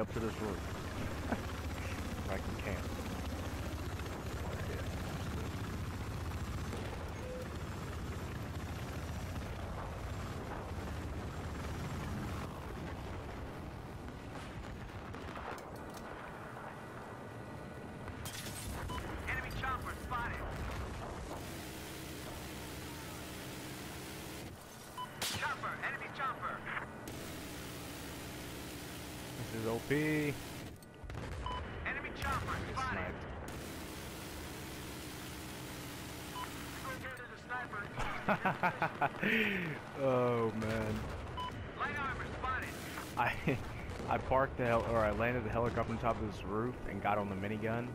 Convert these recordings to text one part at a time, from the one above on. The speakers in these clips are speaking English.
up to this roof. I can camp. Enemy chopper. This is OP. Enemy chopper spotted. sniped. Located a sniper. oh man. Light armor spotted. I I parked the hel or I landed the helicopter on top of this roof and got on the minigun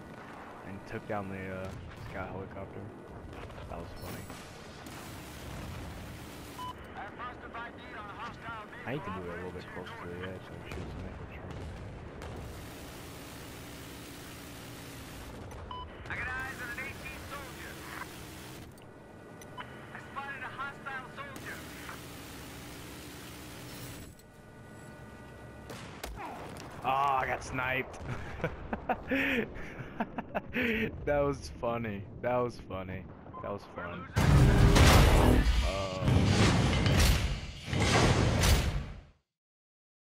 and took down the uh, sky helicopter. That was funny. I have positive ID on a hostile vehicle. I need to move it a little bit closer to the edge so I can shoot some infantry. I got eyes on an 18 soldier. I spotted a hostile soldier. Oh, I got sniped. that was funny. That was funny. That was fun. Uh,